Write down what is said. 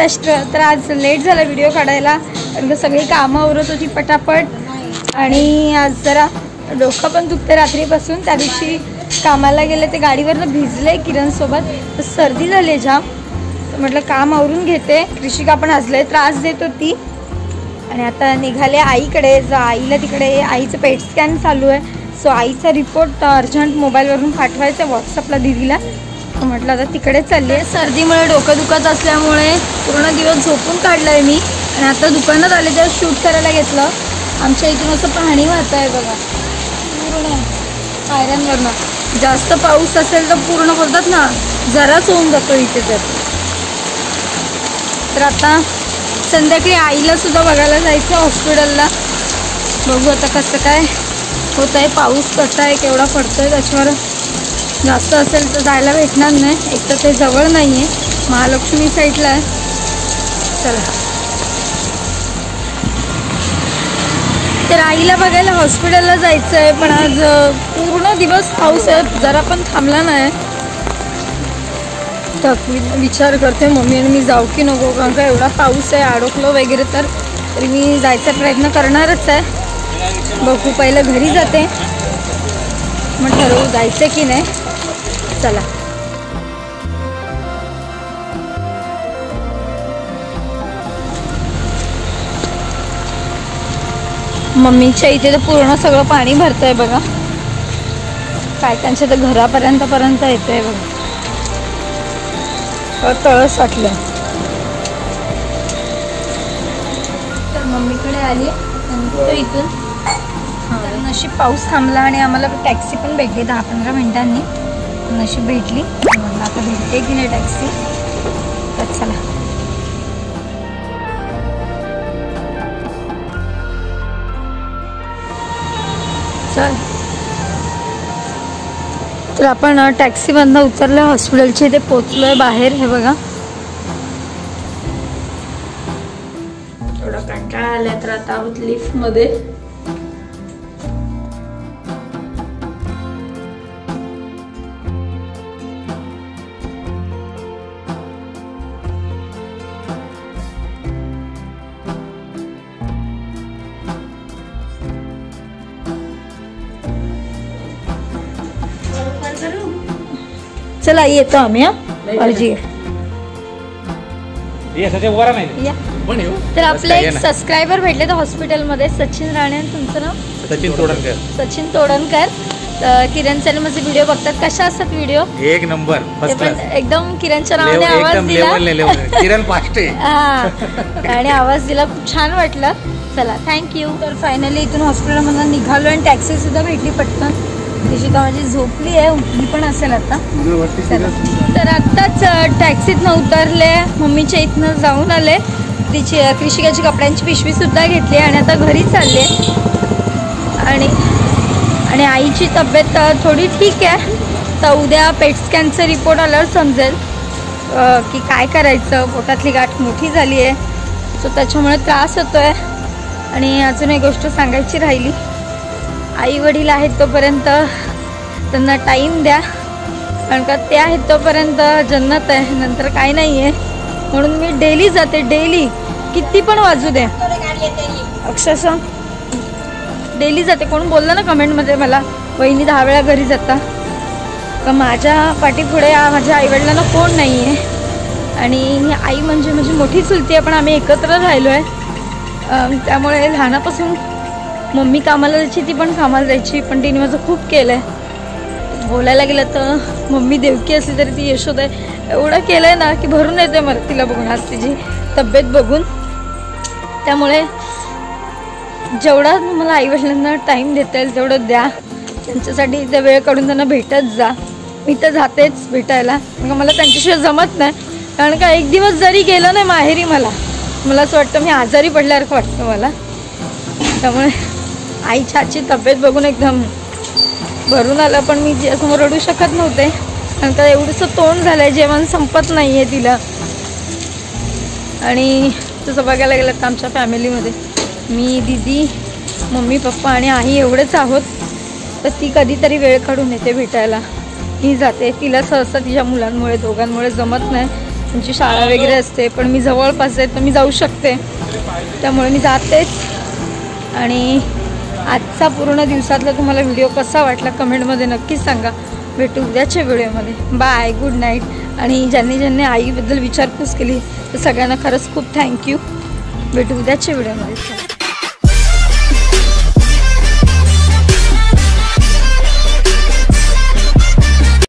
महाराष्ट्र. तर आज लेट झाला व्हिडिओ काढायला. कारण का सगळी कामं उरत होती पटापट. आणि आज जरा डोकं पण दुखते रात्रीपासून. त्या दिवशी कामाला गेले ते गाडीवरनं भिजले किरणसोबत. तर सर्दी झाली जाम. तर म्हटलं काम आवरून घेते. कृषिका पण आज त्रास देत होती. आणि आता निघाले आईकडे जो आईला तिकडे. आईचं पेट स्कॅन चालू आहे. सो आईचा रिपोर्ट अर्जंट मोबाईलवरून पाठवायचा आहे व्हॉट्सअपला दिदीला. म्हटलं. आता तिकडे चालली आहे. सर्दीमुळे डोकं दुखत असल्यामुळे पूर्ण दिवस झोपून काढलं आहे मी. आणि आता दुकानात आले तेव्हा शूट करायला घेतलं. आमच्या इथून असं पाणी वाहत आहे बघा. पूर्ण पायऱ्यांवरनं. जास्त पाऊस असेल तर पूर्ण बोलतात ना जराच होऊन जातो इथे तर. तर आता संध्याकाळी आईला सुद्धा बघायला जायचं हॉस्पिटलला. बघू आता कसं काय होत आहे पाऊस कसा आहे केवढा पडतोय त्याच्यावर. जास्त असेल तर जायला भेटणार नाही. एक तर ते जवळ नाही आहे महालक्ष्मी साईडला आहे. चला. तर आईला बघायला हॉस्पिटलला जायचं आहे पण आज पूर्ण दिवस पाऊस आहे. जरा पण थांबला नाही. तर मी विचार करते मम्मी आणि मी जाऊ की नको कारण का एवढा पाऊस आहे अडकलो वगैरे तर. तरी मी जायचा प्रयत्न करणारच आहे. बघू पहिलं घरी जाते. मग ठरवू जायचं की नाही. चला. मम्मीच्या इथे तर पूर्ण सगळं पाणी भरतंय बघा. काय त्यांच्या तर घरापर्यंत पर्यंत येतंय बघा. अ, तळस वाटलं तर मम्मीकडे आली इथून. नशीब पाऊस थांबला आणि आम्हाला टॅक्सी पण भेटली दहा पंधरा मिनिटांनी. अशी भेटली? म्हणलं आता भेटते की नाही टॅक्सी तर चला. चल. तर आपण टॅक्सीमधनं उतरलो हॉस्पिटलच्या इथे पोचलोय बाहेर हे बघा. थोडा कंटाळा आलाय तर आता आहोत लिफ्ट चला येतो आम्ही हा. पण येऊ तर आपले एक. सबस्क्रायबर भेटले तर हॉस्पिटलमध्ये सचिन राणे आणि तुमचं नाव? सचिन तोडणकर. सचिन तोडणकर. तर किरण माझे व्हिडिओ बघतात. कशा असतात व्हिडिओ एक नंबर ते पण एकदम किरणच्या नावाने आवाज दिला. किरण पाष्टे हा. आणि आवाज दिला. खूप छान वाटलं. चला थँक्यू तर फायनली इथून हॉस्पिटलमधून निघालो आणि टॅक्सी सुद्धा भेटली पटकन. तिची का माझी झोपली आहे उठली पण असेल आता. चला. तर आत्ताच टॅक्सीतनं उतरले मम्मीच्या इथनं जाऊन आले. तिची कृषिकाची कपड्यांची पिशवी सुद्धा घेतली आणि आता घरी चालले आणि आणि आईची तब्येत थोडी ठीक आहे. तर उद्या पेट स्कॅनचा रिपोर्ट आल्यावर समजेल की काय करायचं. पोटातली गाठ मोठी झाली आहे. सो त्याच्यामुळे त्रास होतो आहे आणि अजून एक गोष्ट सांगायची राहिली. आई वडील आहेत तोपर्यंत त्यांना टाईम द्या. कारण का ते आहेत तोपर्यंत जन्नत आहे नंतर काय नाही आहे म्हणून मी डेली जाते डेली किती पण वाजू दे अक्षरशः डेली जाते. कोण बोललं ना कमेंटमध्ये मला? वहिनी दहा वेळा घरी जाता. का माझ्या पाठीपुढे माझ्या आईवडिलांना कोण नाही आहे आणि ही आई म्हणजे माझी मोठी चुलती आहे पण आम्ही एकत्र राहिलो आहे त्यामुळे लहानापासून मम्मी कामाला जायची ती पण कामाला जायची पण तिने माझं खूप केलं आहे बोलायला गेलं तर मम्मी देवकी असली तरी ती यशोद आहे. एवढं केलं आहे ना की भरून येते मला तिला बघून. आज तिची तब्येत बघून. त्यामुळे जेवढा मला आईवडिलांना टाईम देता येईल तेवढं द्या. त्यांच्यासाठी त्या वेळ काढून त्यांना भेटत जा. मी तर जातेच भेटायला. मला त्यांच्याशिवाय जमत नाही. कारण का एक दिवस जरी गेलं नाही माहेरी मला मला असं वाटतं मी आजारी पडल्यासारखं वाटतं मला. त्यामुळे आईच्या आजची तब्येत बघून एकदम भरून आलं पण मी तिच्यासमोर रडू शकत नव्हते. कारण का एवढंसं तोंड झालं आहे जेवण संपत नाही आहे तिला. आणि तसं बघायला गेलं तर आमच्या फॅमिलीमध्ये मी दिदी मम्मी पप्पा आणि आई एवढेच आहोत. तर ती कधीतरी वेळ काढून येते भेटायला. ही जाते. तिला सहसा तिच्या मुलांमुळे दोघांमुळे जमत नाही. त्यांची शाळा वगैरे असते पण मी जवळपास आहे तर मी जाऊ शकते. त्यामुळे मी जातेच. आणि आजचा पूर्ण दिवसातला तुम्हाला व्हिडिओ कसा वाटला कमेंटमध्ये नक्कीच सांगा. भेटू उद्याच्या व्हिडिओमध्ये बाय गुड नाईट आणि ज्यांनी ज्यांनी आईबद्दल विचारपूस केली तर सगळ्यांना खरंच खूप थँक्यू भेटू उद्याच्या व्हिडिओमध्ये चला